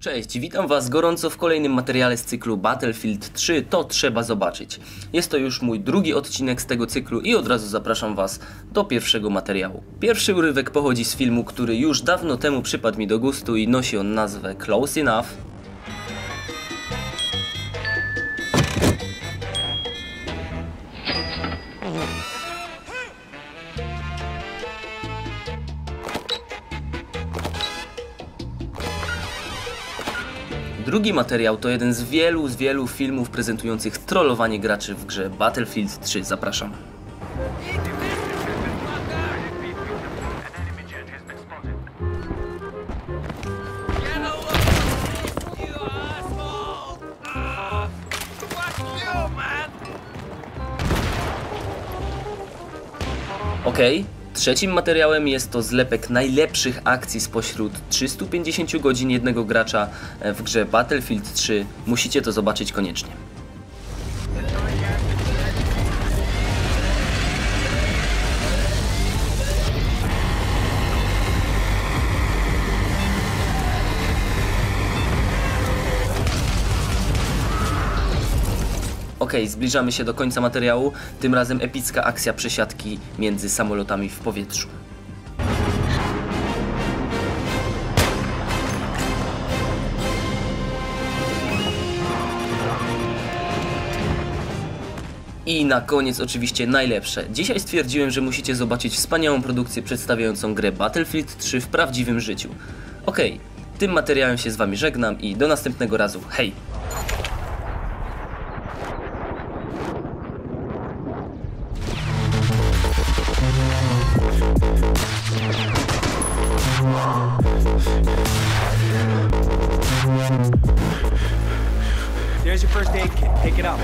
Cześć, witam Was gorąco w kolejnym materiale z cyklu Battlefield 3 To trzeba zobaczyć. Jest to już mój drugi odcinek z tego cyklu i od razu zapraszam Was do pierwszego materiału. Pierwszy urywek pochodzi z filmu, który już dawno temu przypadł mi do gustu i nosi on nazwę Close Enough. Drugi materiał to jeden z wielu, z wielu filmów prezentujących trollowanie graczy w grze Battlefield 3. Zapraszam. Okej. Trzecim materiałem jest to zlepek najlepszych akcji spośród 350 godzin jednego gracza w grze Battlefield 3. Musicie to zobaczyć koniecznie. Ok, zbliżamy się do końca materiału. Tym razem epicka akcja przesiadki między samolotami w powietrzu. I na koniec oczywiście najlepsze. Dzisiaj stwierdziłem, że musicie zobaczyć wspaniałą produkcję przedstawiającą grę Battlefield 3 w prawdziwym życiu. Okej, tym materiałem się z wami żegnam i do następnego razu. Hej! There's your first aid kit. Pick it up.